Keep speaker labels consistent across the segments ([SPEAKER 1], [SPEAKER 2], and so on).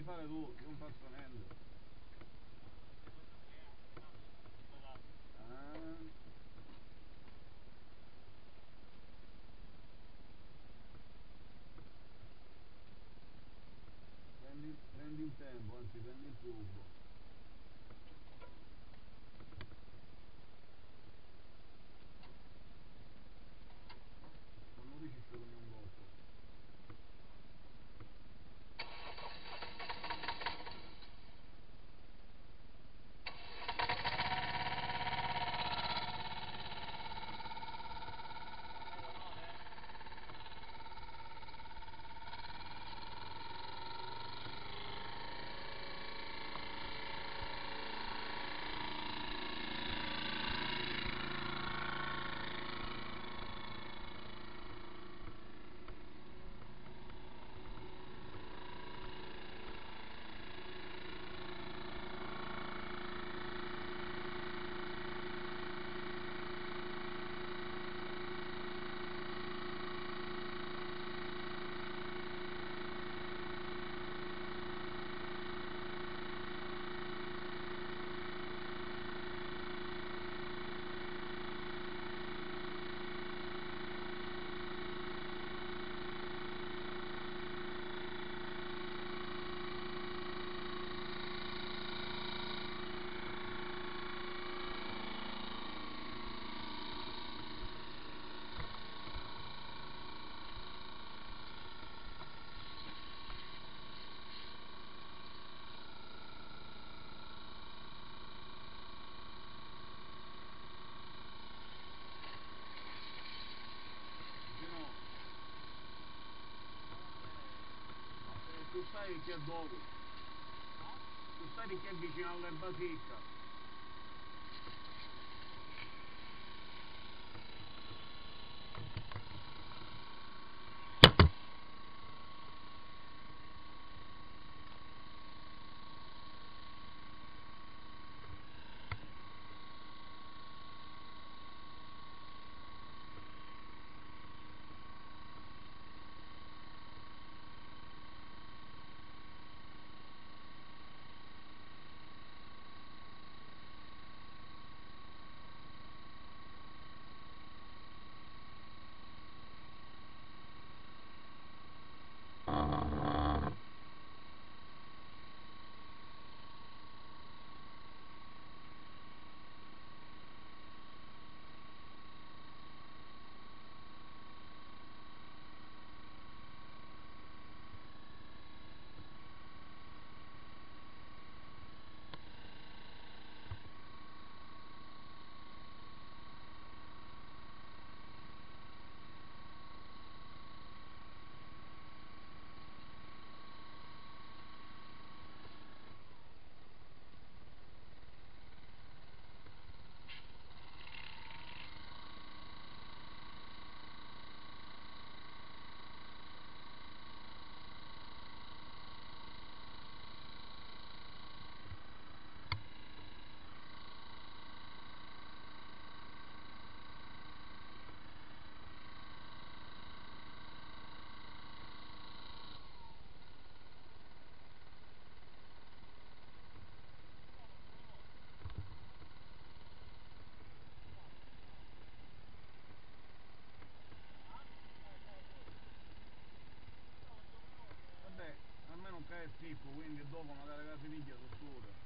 [SPEAKER 1] devi fare tu, non faccio niente. Ah. Prendi, prendi il tempo, anzi prendi il tubo. Eh, tu sai che è dove? Tu sai che Filippo, quindi dopo magari la piglia sul.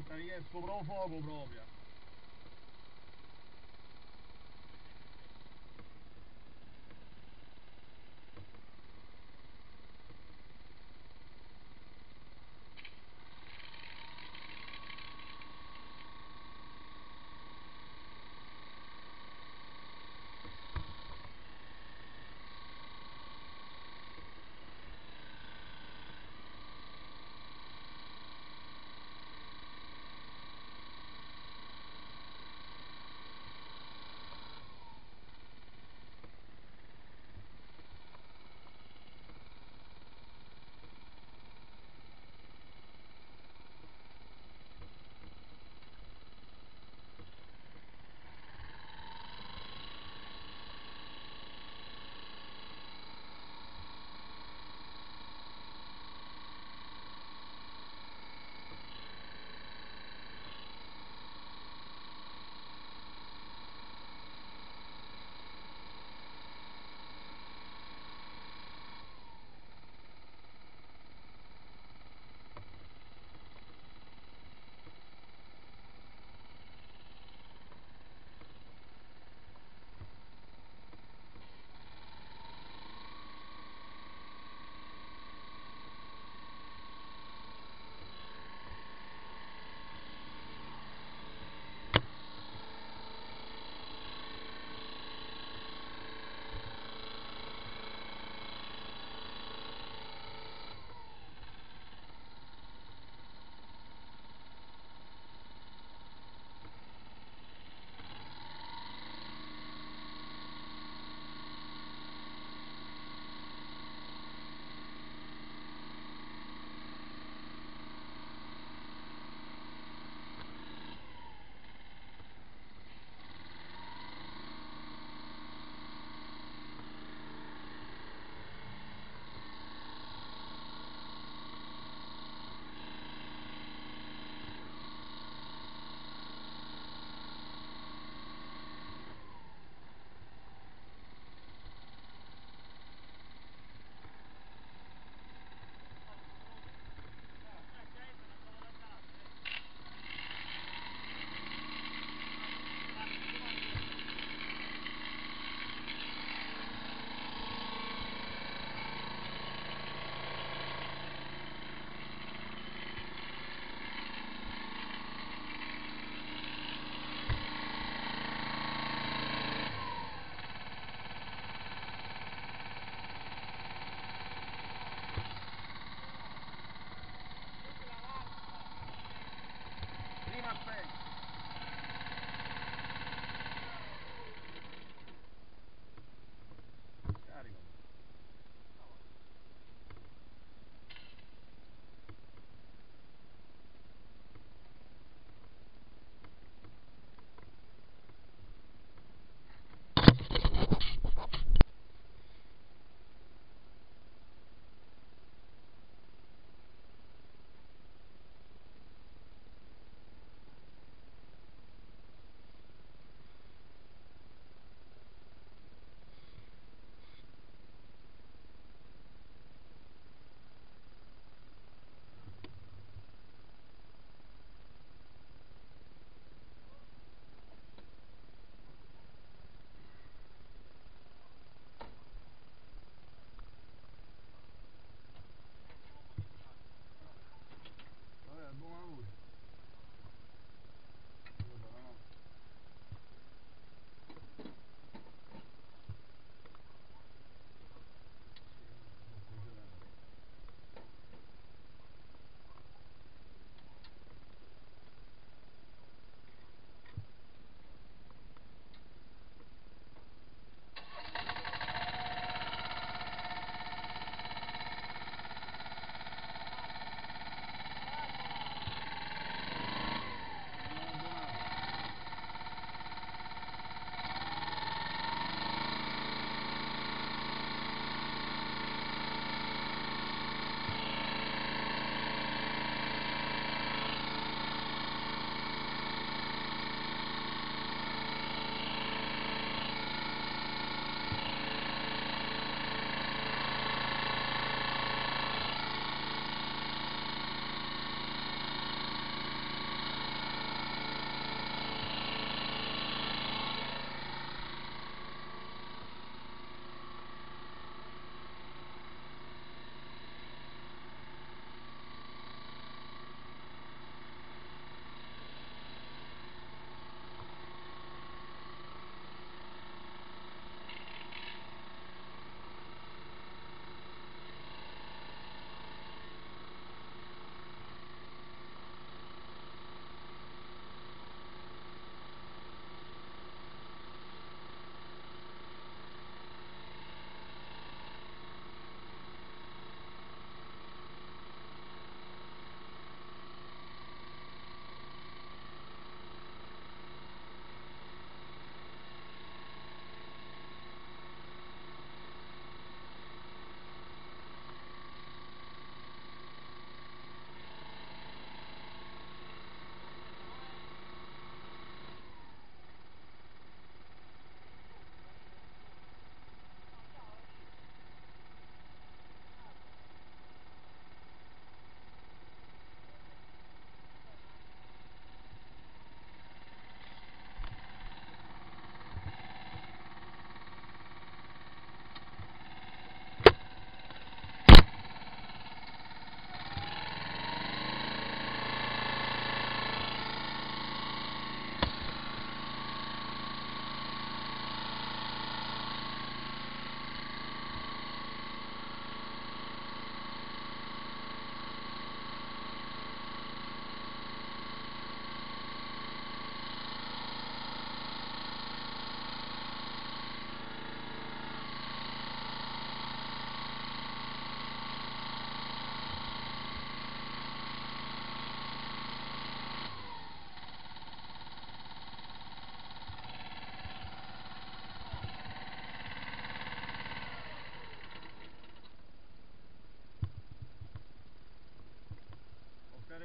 [SPEAKER 1] Detta är jättebra för Arbobrobia.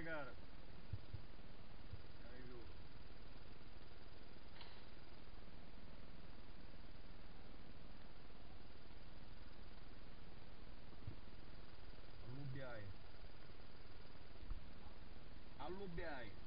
[SPEAKER 2] Cara. Aí, viu? Alubiai. Alubiai.